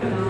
Amen.